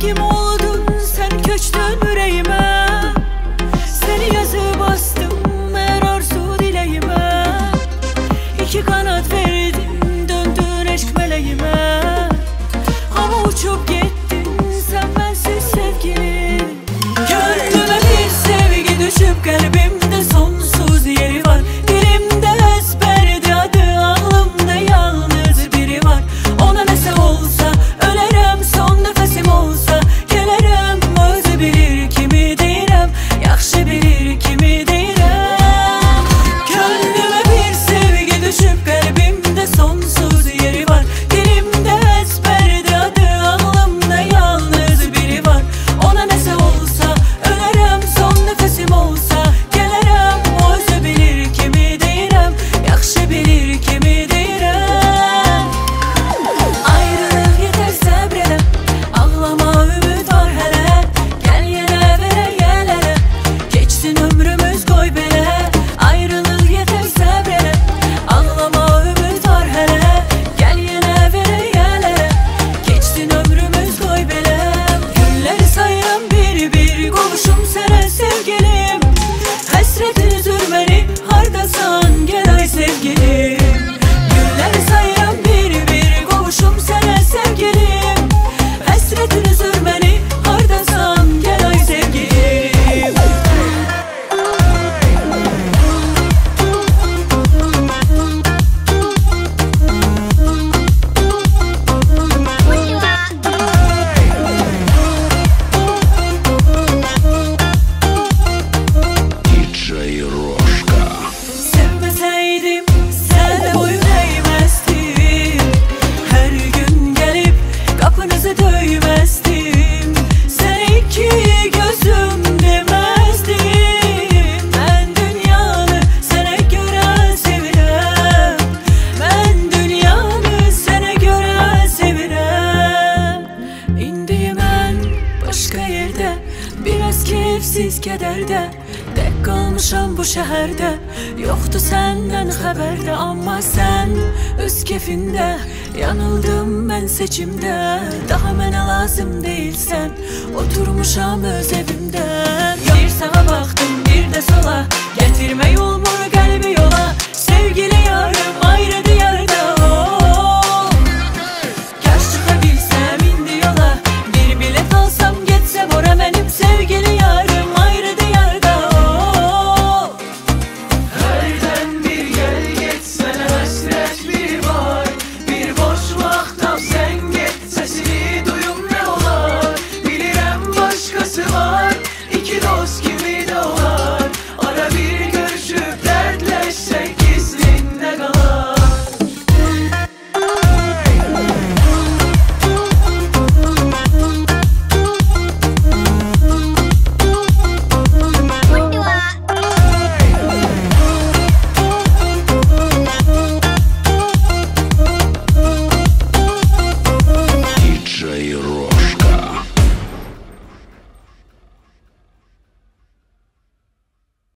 sevgim oldun? Sen köçtün Sərhədsiz kədərdə Tək qalmışam bu şəhərdə Yoxdur səndən xəbərdə Amma sən öz kefində Yanıldım mən seçimdə Daha mənə lazım deyilsən Oturmuşam öz evimdə Bir sağa baxdım bir də sola. Gətirmək olmaz